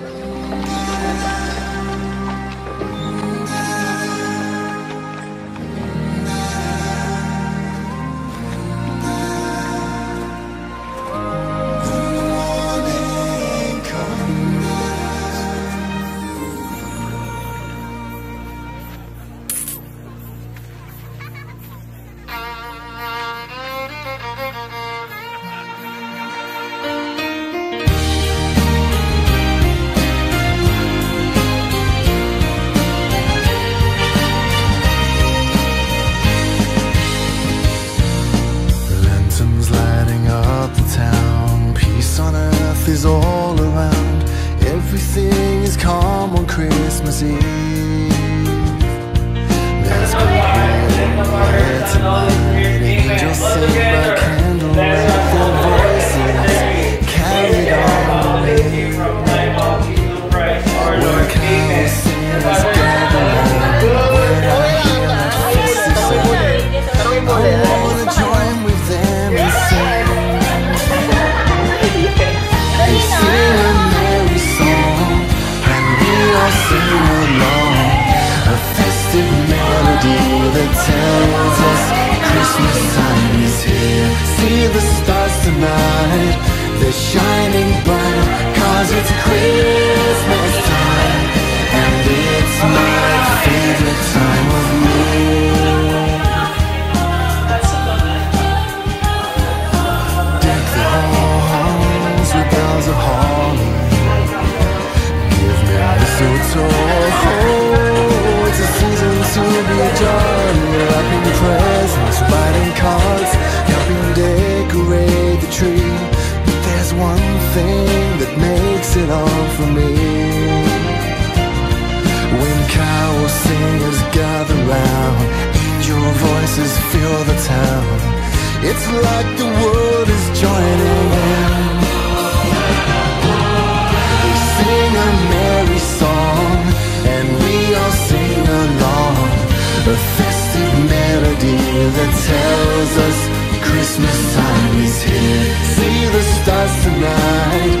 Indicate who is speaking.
Speaker 1: Lanterns is all around. Everything is calm on Christmas Eve. There's goodwill tonight. Angels sing by candlelight. Their voices carried on the wind. When carols singers gather round, when I hear that cause for me. When carol singers gather round, angel voices fill the town. It's like the world is joining in. They sing a merry song, and we all sing along. A festive melody that tells us Christmas time is here. See the stars tonight,